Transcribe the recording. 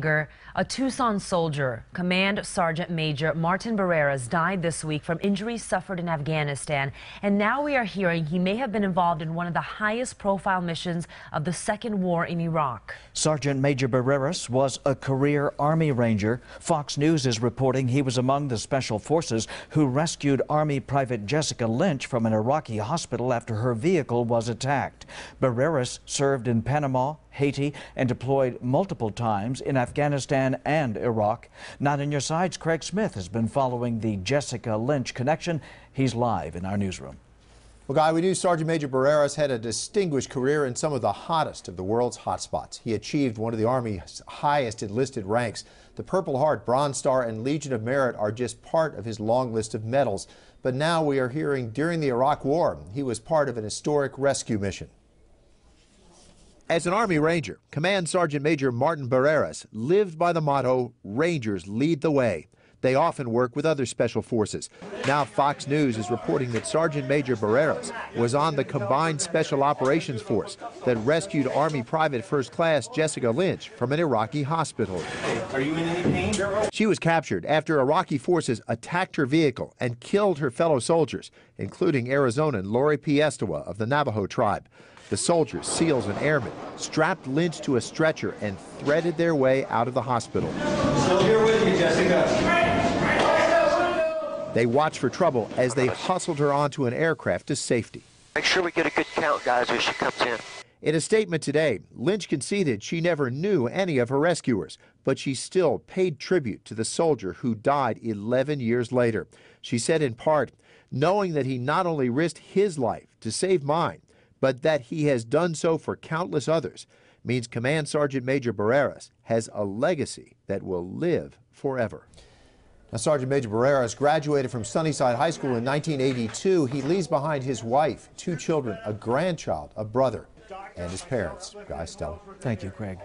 A Tucson soldier, Command Sergeant Major Martin Barreras, died this week from injuries suffered in Afghanistan. And now we are hearing he may have been involved in one of the highest profile missions of the second war in Iraq. Sergeant Major Barreras was a career Army Ranger. Fox News is reporting he was among the special forces who rescued Army Private Jessica Lynch from an Iraqi hospital after her vehicle was attacked. Barreras served in Panama, Haiti, and deployed multiple times in Afghanistan and Iraq. Not in your sides, Craig Smith has been following the Jessica Lynch connection. He's live in our newsroom. Well, Guy, we knew Sergeant Major Barreras had a distinguished career in some of the hottest of the world's hotspots. He achieved one of the Army's highest enlisted ranks. The Purple Heart, Bronze Star, and Legion of Merit are just part of his long list of medals. But now we are hearing during the Iraq War, he was part of an historic rescue mission. As an Army Ranger, Command Sergeant Major Martin Barreras lived by the motto, Rangers lead the way. They often work with other special forces. Now Fox News is reporting that Sergeant Major Barreras was on the Combined Special Operations Force that rescued Army Private First Class Jessica Lynch from an Iraqi hospital. Are you in any pain? She was captured after Iraqi forces attacked her vehicle and killed her fellow soldiers, including Arizonan Lori Piestewa of the Navajo tribe. The soldiers, SEALs, and airmen strapped Lynch to a stretcher and threaded their way out of the hospital. Still here with you, Jessica. They watched for trouble as they hustled her onto an aircraft to safety. Make sure we get a good count, guys, as she comes in. In a statement today, Lynch conceded she never knew any of her rescuers, but she still paid tribute to the soldier who died 11 years later. She said in part, knowing that he not only risked his life to save mine, but that he has done so for countless others means Command Sergeant Major Barreras has a legacy that will live forever. Now, Sergeant Major Barreras graduated from Sunnyside High School in 1982. He leaves behind his wife, two children, a grandchild, a brother, and his parents. Guy Stella. Thank you, Craig.